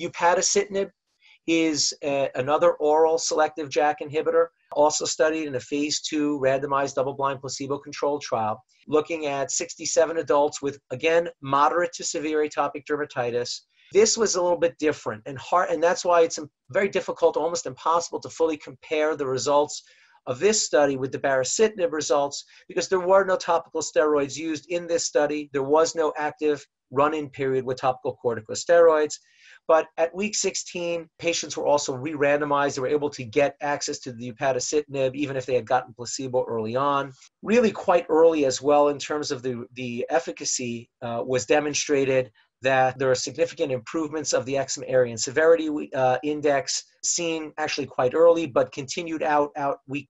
Upadacitinib is a, another oral selective JAK inhibitor, also studied in a phase two randomized double blind placebo controlled trial, looking at 67 adults with, again, moderate to severe atopic dermatitis. This was a little bit different and hard, and that's why it's very difficult, almost impossible to fully compare the results of this study with the baricitinib results because there were no topical steroids used in this study. There was no active run-in period with topical corticosteroids. But at week 16, patients were also re-randomized. They were able to get access to the upadacitinib even if they had gotten placebo early on. Really quite early as well in terms of the, the efficacy uh, was demonstrated that there are significant improvements of the eczema area and severity uh, index seen actually quite early, but continued out out week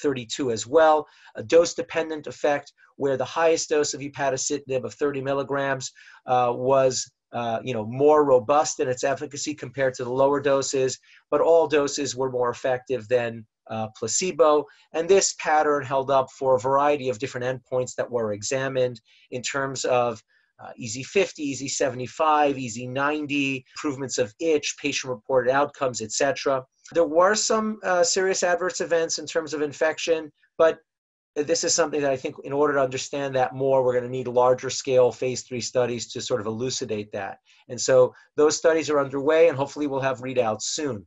32 as well. A dose-dependent effect where the highest dose of upadacitinib of 30 milligrams uh, was uh, you know, more robust in its efficacy compared to the lower doses, but all doses were more effective than uh, placebo. And this pattern held up for a variety of different endpoints that were examined in terms of uh, EASI 50, EASI 75, EASI 90, improvements of itch, patient reported outcomes, etc. There were some uh, serious adverse events in terms of infection, but this is something that I think in order to understand that more, we're going to need larger scale phase three studies to sort of elucidate that. And so those studies are underway and hopefully we'll have readouts soon.